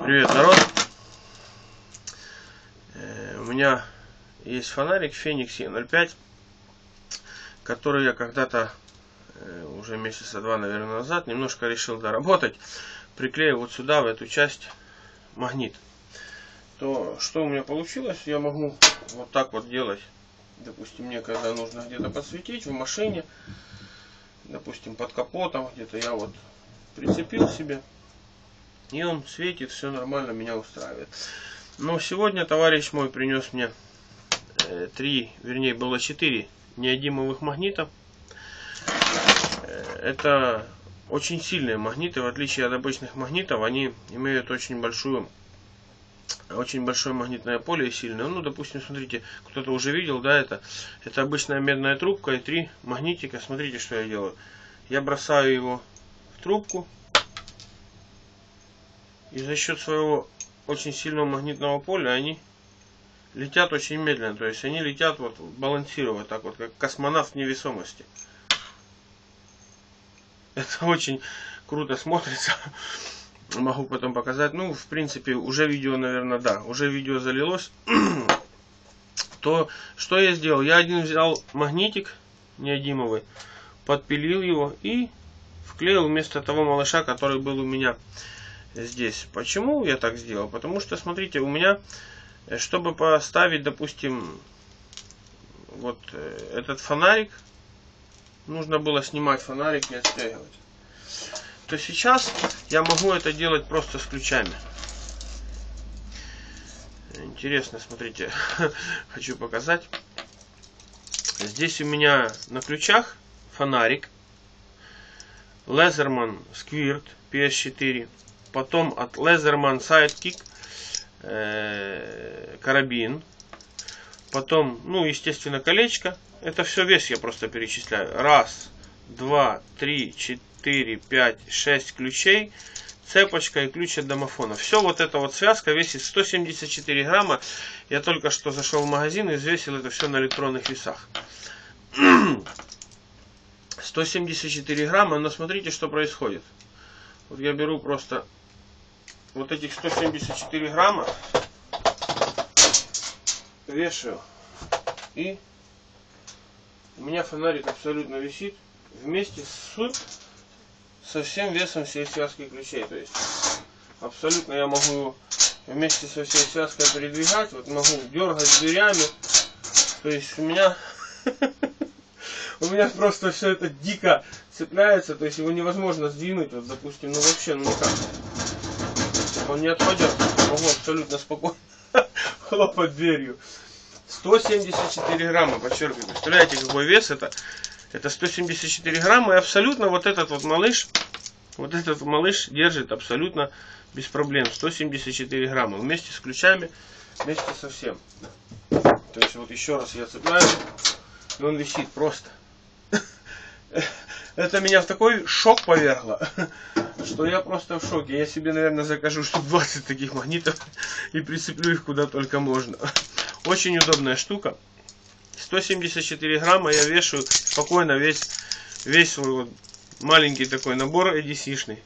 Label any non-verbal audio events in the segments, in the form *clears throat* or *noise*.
Привет, народ! Э, у меня есть фонарик Феникс E05, который я когда-то, э, уже месяца два, наверное, назад, немножко решил доработать. Приклеил вот сюда, в эту часть, магнит. То, что у меня получилось, я могу вот так вот делать. Допустим, мне когда нужно где-то подсветить, в машине, допустим, под капотом, где-то я вот прицепил себе и он светит, все нормально, меня устраивает. Но сегодня товарищ мой принес мне э, три, вернее было четыре неодимовых магнита. Э, это очень сильные магниты, в отличие от обычных магнитов, они имеют очень большую очень большое магнитное поле и сильное. Ну, допустим, смотрите, кто-то уже видел, да, это. Это обычная медная трубка и три магнитика. Смотрите, что я делаю. Я бросаю его в трубку, и за счет своего очень сильного магнитного поля они летят очень медленно. То есть они летят вот балансируя так вот, как космонавт невесомости. *laughs* Это очень круто смотрится. *laughs* Могу потом показать. Ну, в принципе, уже видео, наверное, да. Уже видео залилось. *clears throat* То, что я сделал? Я один взял магнитик неодимовый, подпилил его и вклеил вместо того малыша, который был у меня здесь. Почему я так сделал? Потому что, смотрите, у меня, э, чтобы поставить, допустим, вот э, этот фонарик, нужно было снимать фонарик и отстегивать. То сейчас я могу это делать просто с ключами. Интересно, смотрите, *laughs* хочу показать. Здесь у меня на ключах фонарик, Лезерман Squirt PS4 потом от Leatherman Sidekick э, карабин, потом, ну, естественно, колечко. Это все вес я просто перечисляю. Раз, два, три, четыре, пять, шесть ключей, цепочка и ключ от домофона. Все вот эта вот связка весит 174 грамма. Я только что зашел в магазин и взвесил это все на электронных весах. *clears throat* 174 грамма, но смотрите, что происходит. Вот я беру просто вот этих 174 грамма вешаю. И у меня фонарик абсолютно висит вместе с со всем весом всей связки ключей. То есть абсолютно я могу вместе со всей связкой передвигать. Вот могу дергать дверями. То есть у меня *laughs* у меня просто все это дико цепляется. То есть его невозможно сдвинуть. Вот допустим, ну вообще ну никак он не отпадет. Могу абсолютно спокойно *laughs* хлопать дверью. 174 грамма, подчеркиваю. Представляете, какой вес это? Это 174 грамма. И абсолютно вот этот вот малыш, вот этот малыш держит абсолютно без проблем. 174 грамма. Вместе с ключами, вместе со всем. То есть вот еще раз я цепляю, и он висит просто. *laughs* Это меня в такой шок повергло *laughs* что я просто в шоке. Я себе, наверное, закажу *laughs* штук 20 таких магнитов и прицеплю их куда только можно. Очень удобная штука. 174 грамма я вешаю спокойно весь, весь свой вот маленький такой набор EDC-шный.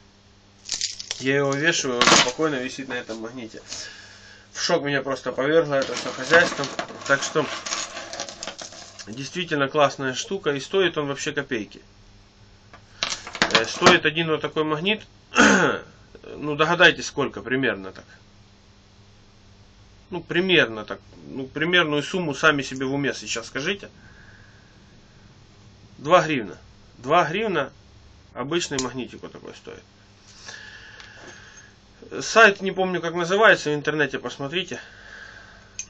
Я его вешаю, он спокойно висит на этом магните. В шок меня просто повергло это все хозяйством. Так что действительно классная штука и стоит он вообще копейки. Стоит один вот такой магнит, *clears throat* ну догадайтесь сколько примерно так. Ну примерно так, ну примерную сумму сами себе в уме сейчас скажите. 2 гривна. 2 гривна обычный магнитик вот такой стоит. Сайт не помню как называется, в интернете посмотрите.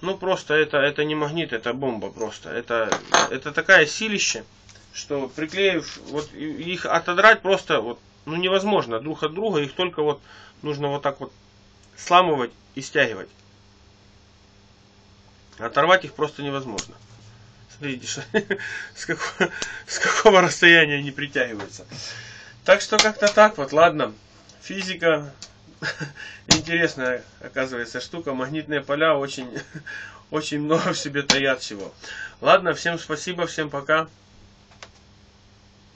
Ну просто это, это не магнит, это бомба просто. Это, это такая силище что приклеив, вот их отодрать просто вот, ну невозможно друг от друга, их только вот нужно вот так вот сламывать и стягивать. Оторвать их просто невозможно. Смотрите, что, *laughs* с, какого, с какого расстояния они притягиваются. Так что как-то так вот, ладно. Физика *laughs* интересная, оказывается, штука. Магнитные поля очень, *laughs* очень много в себе таят всего. Ладно, всем спасибо, всем пока.